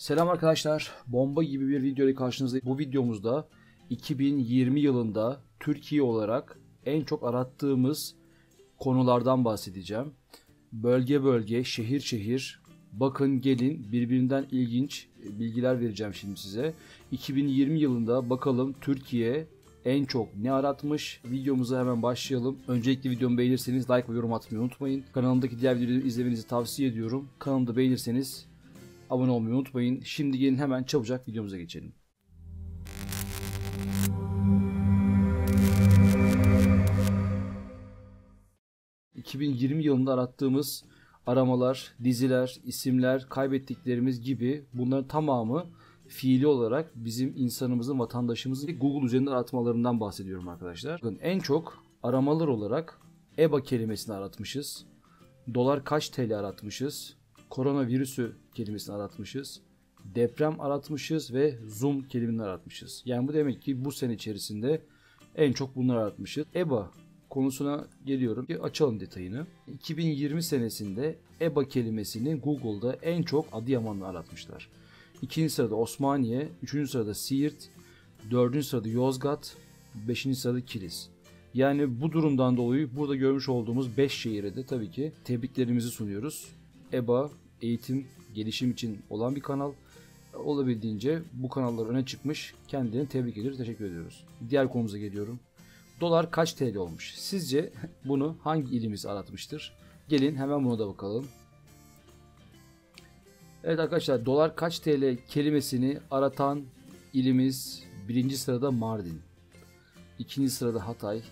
Selam arkadaşlar. Bomba gibi bir video ile karşınızdayım. Bu videomuzda 2020 yılında Türkiye olarak en çok arattığımız konulardan bahsedeceğim. Bölge bölge, şehir şehir, bakın gelin birbirinden ilginç bilgiler vereceğim şimdi size. 2020 yılında bakalım Türkiye en çok ne aratmış? Videomuza hemen başlayalım. Öncelikle videomu beğenirseniz like ve yorum atmayı unutmayın. Kanalımdaki diğer videoları izlemenizi tavsiye ediyorum. Kanalımda beğenirseniz abone olmayı unutmayın. Şimdi gelin hemen çabucak videomuza geçelim. ...2020 yılında arattığımız aramalar, diziler, isimler, kaybettiklerimiz gibi bunların tamamı fiili olarak bizim insanımızın, vatandaşımızın Google üzerinden aratmalarından bahsediyorum arkadaşlar. Bakın en çok aramalar olarak EBA kelimesini aratmışız. Dolar kaç TL aratmışız. Koronavirüsü kelimesini aratmışız. Deprem aratmışız ve Zoom kelimini aratmışız. Yani bu demek ki bu sene içerisinde en çok bunları aratmışız. EBA konusuna geliyorum. Bir açalım detayını. 2020 senesinde EBA kelimesini Google'da en çok Adıyaman'la aratmışlar. İkinci sırada Osmaniye, üçüncü sırada Siirt, dördüncü sırada Yozgat, beşinci sırada Kilis. Yani bu durumdan dolayı burada görmüş olduğumuz 5 şehire de tabii ki tebriklerimizi sunuyoruz. EBA eğitim, gelişim için olan bir kanal. Olabildiğince bu kanallar öne çıkmış. Kendilerini tebrik ediyoruz, teşekkür ediyoruz. Diğer konumuza geliyorum. Dolar kaç TL olmuş? Sizce bunu hangi ilimiz aratmıştır? Gelin hemen buna da bakalım. Evet arkadaşlar dolar kaç TL kelimesini aratan ilimiz birinci sırada Mardin. ikinci sırada Hatay.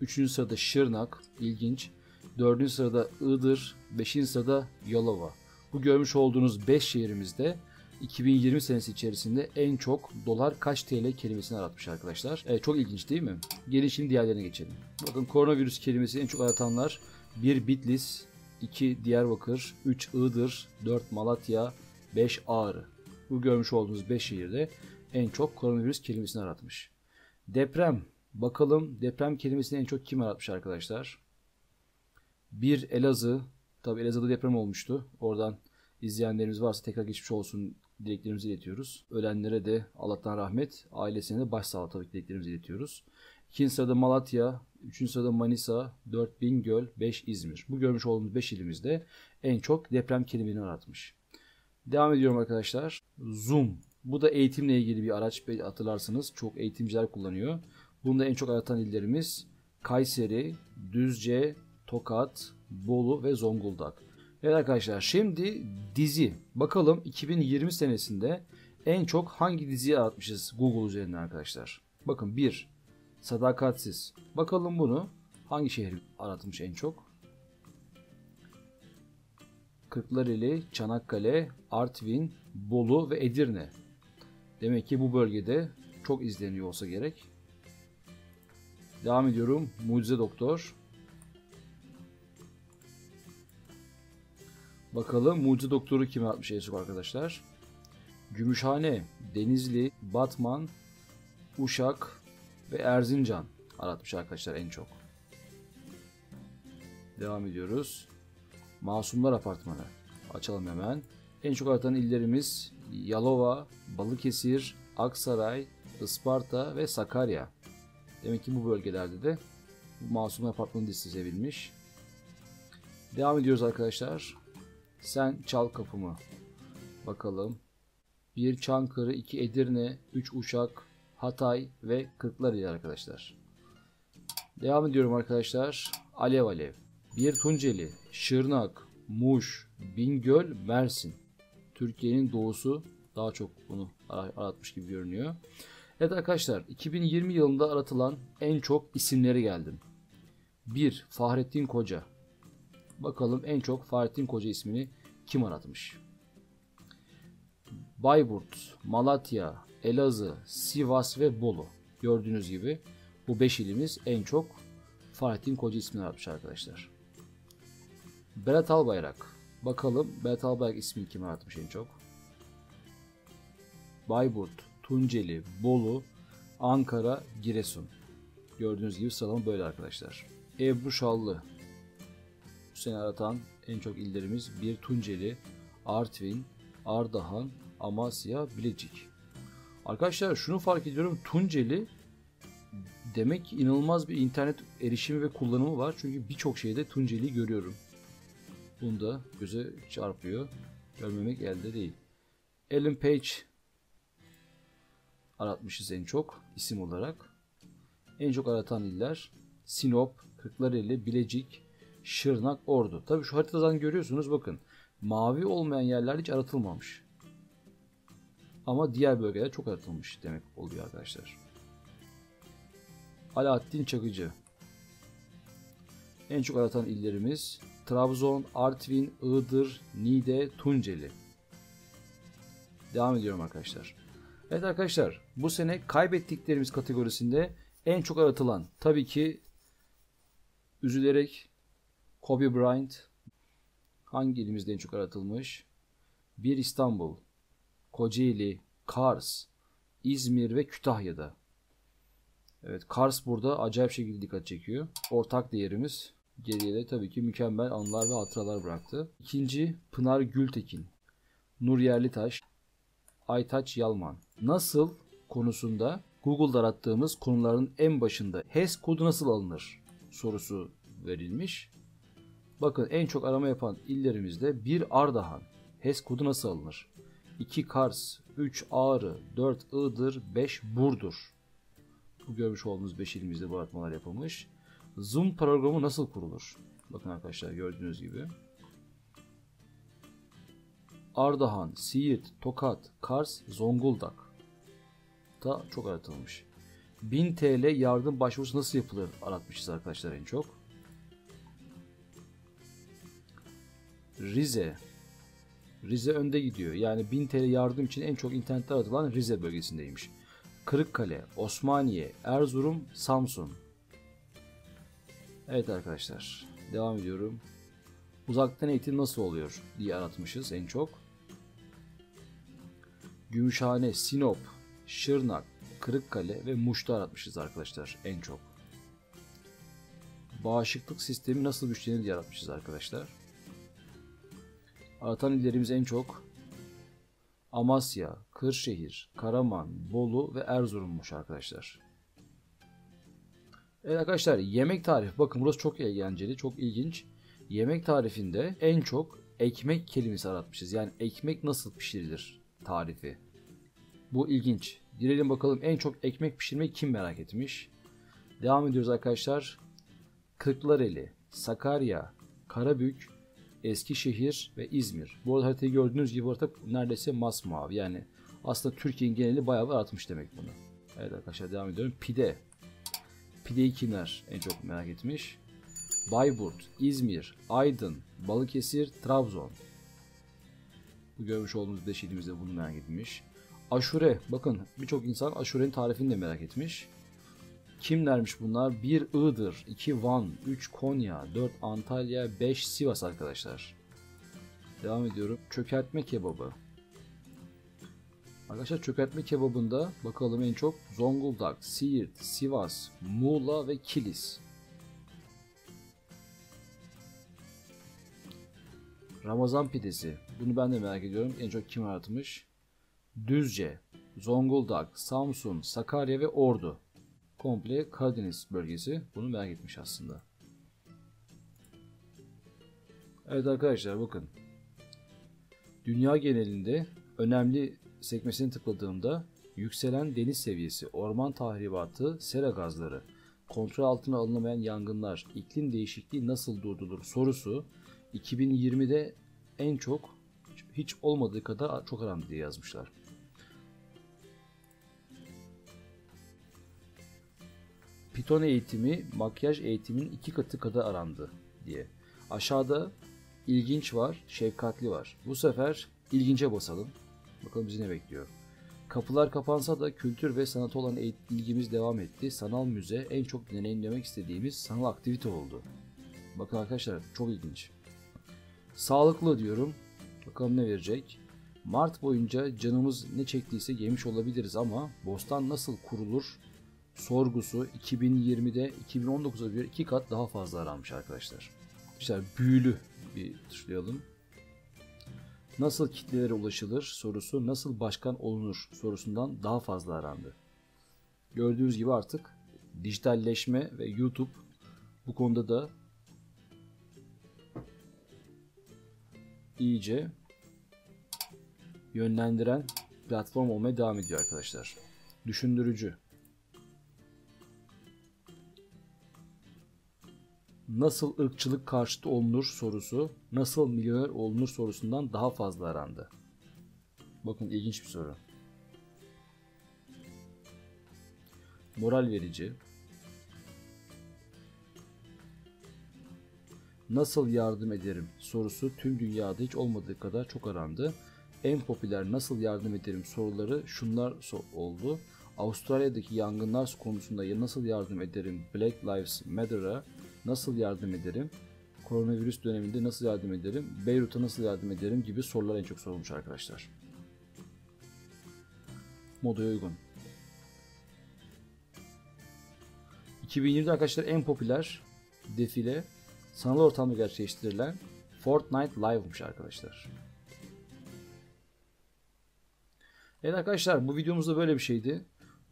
Üçüncü sırada Şırnak. ilginç. Dördüncü sırada Iğdır. Beşinci sırada Yalova. Bu görmüş olduğunuz 5 şehrimizde 2020 senesi içerisinde en çok dolar kaç TL kelimesini aratmış arkadaşlar. Evet, çok ilginç değil mi? Gelin şimdi diğerlerine geçelim. Bakın koronavirüs kelimesini en çok aratanlar 1 Bitlis, 2 Diyarbakır, 3 Iğdır, 4 Malatya, 5 Ağrı. Bu görmüş olduğunuz 5 şehirde en çok koronavirüs kelimesini aratmış. Deprem. Bakalım deprem kelimesini en çok kim aratmış arkadaşlar? 1 Elazığ. Tabi Elazığ'da deprem olmuştu. Oradan izleyenlerimiz varsa tekrar geçmiş olsun dileklerimizi iletiyoruz. Ölenlere de Allah'tan rahmet, ailesine de başsağlığı tabii dileklerimizi iletiyoruz. İkinci sırada Malatya, üçüncü sırada Manisa, dört Bingöl, beş İzmir. Bu görmüş olduğumuz beş ilimizde en çok deprem kelimelerini aratmış. Devam ediyorum arkadaşlar. Zoom. Bu da eğitimle ilgili bir araç hatırlarsınız. Çok eğitimciler kullanıyor. Bunda en çok aratan illerimiz Kayseri, Düzce, Tokat, Bolu ve Zonguldak. Evet arkadaşlar şimdi dizi. Bakalım 2020 senesinde en çok hangi diziyi aratmışız Google üzerinden arkadaşlar. Bakın 1. Sadakatsiz. Bakalım bunu hangi şehir aratmış en çok? Kırklareli, Çanakkale, Artvin, Bolu ve Edirne. Demek ki bu bölgede çok izleniyor olsa gerek. Devam ediyorum. Mucize Doktor. Bakalım Mucize Doktor'u kime atmış en çok arkadaşlar? Gümüşhane, Denizli, Batman, Uşak ve Erzincan aratmış arkadaşlar en çok. Devam ediyoruz. Masumlar Apartmanı. Açalım hemen. En çok aratan illerimiz Yalova, Balıkesir, Aksaray, Isparta ve Sakarya. Demek ki bu bölgelerde de bu Masumlar Apartmanı dizisi sevilmiş. Devam ediyoruz arkadaşlar. Sen çal kapımı. Bakalım. 1 Çankırı, 2 Edirne, 3 Uşak, Hatay ve Kırklareli arkadaşlar. Devam ediyorum arkadaşlar. Alev Alev. 1 Tunceli, Şırnak, Muş, Bingöl, Mersin. Türkiye'nin doğusu daha çok bunu aratmış gibi görünüyor. Evet arkadaşlar 2020 yılında aratılan en çok isimleri geldim. 1. Fahrettin Koca. Bakalım en çok Fahrettin Koca ismini kim aratmış? Bayburt, Malatya, Elazığ, Sivas ve Bolu. Gördüğünüz gibi bu 5 ilimiz en çok Fahrettin Koca ismini aratmış arkadaşlar. Berat Albayrak. Bakalım Berat Albayrak ismini kim aratmış en çok? Bayburt, Tunceli, Bolu, Ankara, Giresun. Gördüğünüz gibi sıralama böyle arkadaşlar. Ebru Şallı. Bu aratan en çok illerimiz bir Tunceli, Artvin, Ardahan, Amasya, Bilecik. Arkadaşlar şunu fark ediyorum. Tunceli demek ki inanılmaz bir internet erişimi ve kullanımı var. Çünkü birçok şeyde Tunceli'yi görüyorum. Bunu da göze çarpıyor. Görmemek elde değil. Ellen Page aratmışız en çok isim olarak. En çok aratan iller Sinop, Kırklareli, Bilecik, Şırnak, Ordu. Tabi şu haritadan görüyorsunuz bakın. Mavi olmayan yerler hiç aratılmamış. Ama diğer bölgeler çok aratılmış demek oluyor arkadaşlar. Alaaddin Çakıcı. En çok aratan illerimiz Trabzon, Artvin, Iğdır, Niğde, Tunceli. Devam ediyorum arkadaşlar. Evet arkadaşlar bu sene kaybettiklerimiz kategorisinde en çok aratılan tabii ki üzülerek Kobe Bryant hangi ilimizde en çok aratılmış? Bir İstanbul, Kocaeli, Kars, İzmir ve Kütahya'da. Evet Kars burada acayip şekilde dikkat çekiyor. Ortak değerimiz geriye de tabii ki mükemmel anılar ve hatıralar bıraktı. İkinci Pınar Gültekin, Nur Yerlitaş, Aytaç Yalman. Nasıl konusunda Google'da arattığımız konuların en başında HES kodu nasıl alınır sorusu verilmiş. Bakın en çok arama yapan illerimizde 1 Ardahan. HES kodu nasıl alınır? 2 Kars, 3 Ağrı, 4 Iğdır, 5 Burdur. Bu görmüş olduğunuz 5 ilimizde bu aratmalar yapılmış. Zoom programı nasıl kurulur? Bakın arkadaşlar gördüğünüz gibi. Ardahan, Siirt, Tokat, Kars, Zonguldak da çok aratılmış. 1000 TL yardım başvurusu nasıl yapılır aratmışız arkadaşlar en çok. Rize. Rize önde gidiyor. Yani 1000 TL yardım için en çok internette aratılan Rize bölgesindeymiş. Kırıkkale, Osmaniye, Erzurum, Samsun. Evet arkadaşlar. Devam ediyorum. Uzaktan eğitim nasıl oluyor diye aratmışız en çok. Gümüşhane, Sinop, Şırnak, Kırıkkale ve Muş'ta aratmışız arkadaşlar en çok. Bağışıklık sistemi nasıl güçlenir diye aratmışız arkadaşlar. Aratan illerimiz en çok Amasya, Kırşehir, Karaman, Bolu ve Erzurum'muş arkadaşlar. Evet arkadaşlar yemek tarifi bakın burası çok eğlenceli çok ilginç. Yemek tarifinde en çok ekmek kelimesi aratmışız. Yani ekmek nasıl pişirilir tarifi. Bu ilginç. Girelim bakalım en çok ekmek pişirmeyi kim merak etmiş. Devam ediyoruz arkadaşlar. Kırklareli, Sakarya, Karabük, Eskişehir ve İzmir. Bu arada haritayı gördüğünüz gibi ortak neredeyse masmavi. Yani aslında Türkiye'nin geneli bayağı bir artmış demek bunu. Evet arkadaşlar devam ediyorum. Pide. Pideyi kimler en çok merak etmiş? Bayburt, İzmir, Aydın, Balıkesir, Trabzon. Bu görmüş olduğunuz 5 ilimizde bunu merak etmiş. Aşure. Bakın birçok insan aşurenin tarifini de merak etmiş. Kimlermiş bunlar? 1 Iğdır, 2 Van, 3 Konya, 4 Antalya, 5 Sivas arkadaşlar. Devam ediyorum. Çökertme kebabı. Arkadaşlar çökertme kebabında bakalım en çok Zonguldak, Siirt, Sivas, Muğla ve Kilis. Ramazan pidesi. Bunu ben de merak ediyorum. En çok kim aratmış? Düzce, Zonguldak, Samsun, Sakarya ve Ordu. Komple Karadeniz bölgesi. Bunu merak etmiş aslında. Evet arkadaşlar bakın. Dünya genelinde önemli sekmesini tıkladığımda yükselen deniz seviyesi, orman tahribatı, sera gazları, kontrol altına alınamayan yangınlar, iklim değişikliği nasıl durdurulur sorusu 2020'de en çok hiç olmadığı kadar çok arandı diye yazmışlar. Piton eğitimi makyaj eğitiminin iki katı kadar arandı diye. Aşağıda ilginç var, şefkatli var. Bu sefer ilgince basalım. Bakalım bizi ne bekliyor. Kapılar kapansa da kültür ve sanat olan ilgimiz devam etti. Sanal müze en çok deneyimlemek istediğimiz sanal aktivite oldu. Bakın arkadaşlar çok ilginç. Sağlıklı diyorum. Bakalım ne verecek. Mart boyunca canımız ne çektiyse yemiş olabiliriz ama bostan nasıl kurulur sorgusu 2020'de 2019'a göre iki kat daha fazla aranmış arkadaşlar. Arkadaşlar büyülü bir tuşlayalım. Nasıl kitlelere ulaşılır sorusu nasıl başkan olunur sorusundan daha fazla arandı. Gördüğünüz gibi artık dijitalleşme ve YouTube bu konuda da iyice yönlendiren platform olmaya devam ediyor arkadaşlar. Düşündürücü. Nasıl ırkçılık karşıtı olunur sorusu, nasıl milyoner olunur sorusundan daha fazla arandı. Bakın ilginç bir soru. Moral verici. Nasıl yardım ederim sorusu tüm dünyada hiç olmadığı kadar çok arandı. En popüler nasıl yardım ederim soruları şunlar oldu. Avustralya'daki yangınlar konusunda nasıl yardım ederim Black Lives Matter'a nasıl yardım ederim? Koronavirüs döneminde nasıl yardım ederim? Beyrut'a nasıl yardım ederim gibi sorular en çok sorulmuş arkadaşlar. Modaya uygun. 2020'de arkadaşlar en popüler defile sanal ortamda gerçekleştirilen Fortnite Live'mış arkadaşlar. Evet arkadaşlar bu videomuzda böyle bir şeydi.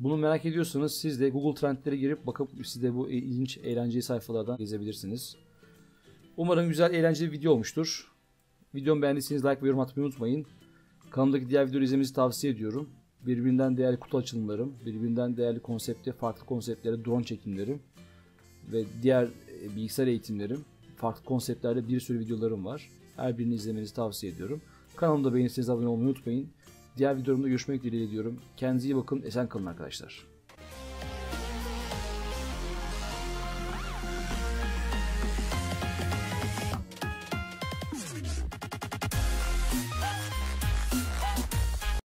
Bunu merak ediyorsanız siz de Google Trend'lere girip bakıp siz de bu ilginç eğlenceli sayfalardan gezebilirsiniz. Umarım güzel eğlenceli bir video olmuştur. Videomu beğendiyseniz like ve yorum atmayı unutmayın. Kanalımdaki diğer videoları izlemenizi tavsiye ediyorum. Birbirinden değerli kutu açılımlarım, birbirinden değerli konsepte, farklı konseptlere drone çekimlerim ve diğer e, bilgisayar eğitimlerim, farklı konseptlerde bir sürü videolarım var. Her birini izlemenizi tavsiye ediyorum. Kanalımda beğenirseniz abone olmayı unutmayın. Diğer videolarımda görüşmek dileğiyle diyorum. Kendinize iyi bakın. Esen kalın arkadaşlar.